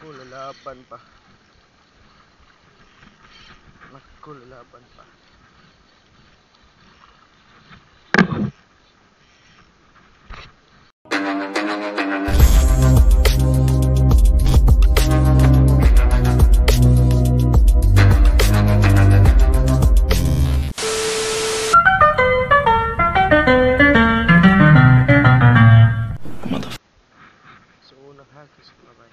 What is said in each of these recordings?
Naku, lalaban pa. Naku, lalaban pa. So, unang hagis mga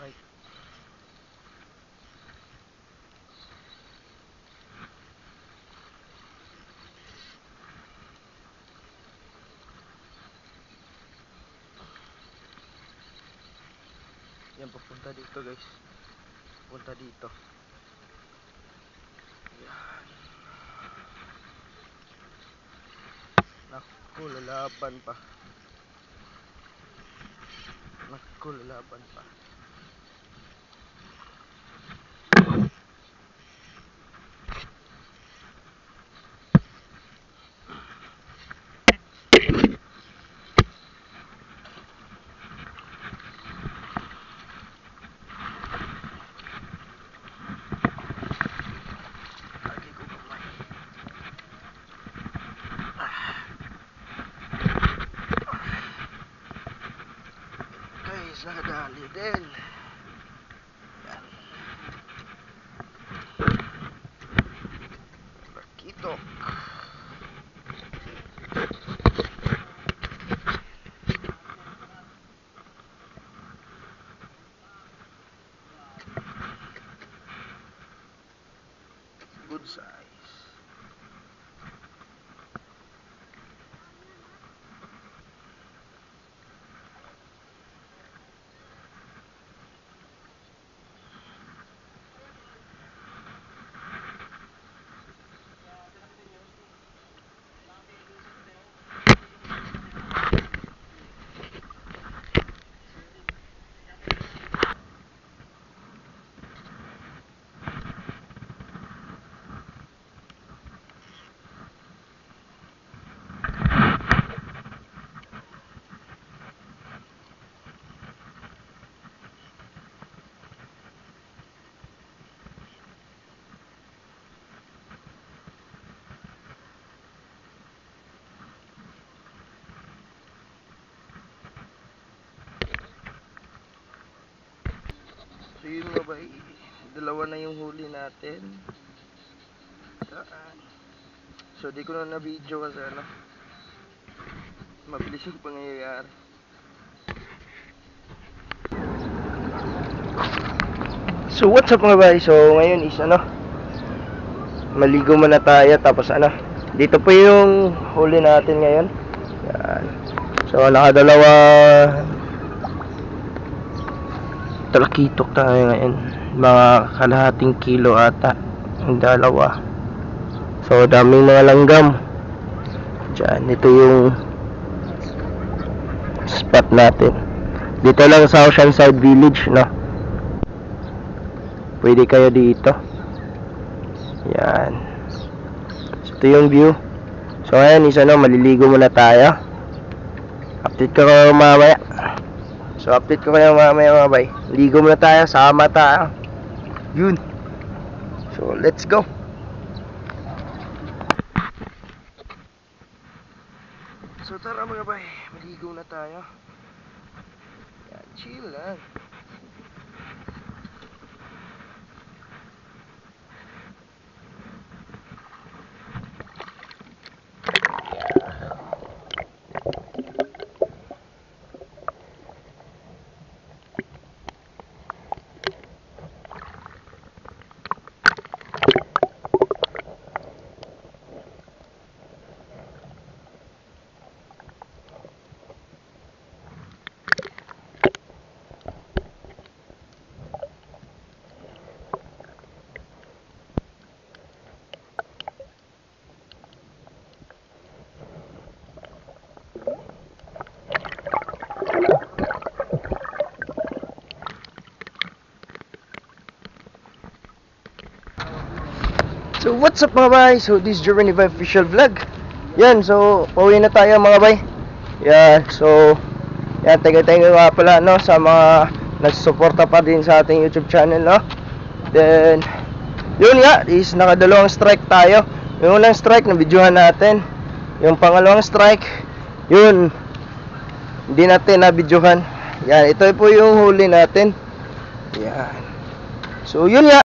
Strike. Yan papunta dito guys. Punta dito. Yan. Naku, lalaban pa. Naku, lalaban pa. good side. Size. yun mga bay, dalawa na yung huli natin. So di ko na na-video kasi ano, mabilis yung pangyayari. So what's up mga bay? So ngayon is ano, maligo muna tayo tapos ano, dito po yung huli natin ngayon. Yan. So nakadalawa talakitok tayo ngayon. Mga kalahating kilo ata. Ang dalawa. So daming mga langgam. Diyan, ito yung spot natin. Dito lang sa Oceanside Village, no? Pwede kayo dito. Yan. Ito yung view. So ngayon, isa no, maliligo muna tayo. Update ko mamaya. So update ko kayo mamaya mga bay. Ligo muna tayo, sama tayo. Yun. So let's go. So tara mga bay, maligo na tayo. Yan, chill lang. So what's up mga bay? So this is Journey by official vlog. Yan, so pauwi na tayo mga bay. Yan, so yan, you nga pala no sa mga nagsusuporta pa din sa ating YouTube channel no. Then yun nga, is nakadalawang strike tayo. Yung unang strike na videohan natin. Yung pangalawang strike, yun hindi natin na videohan. Yan, ito po yung huli natin. Yan. So yun nga,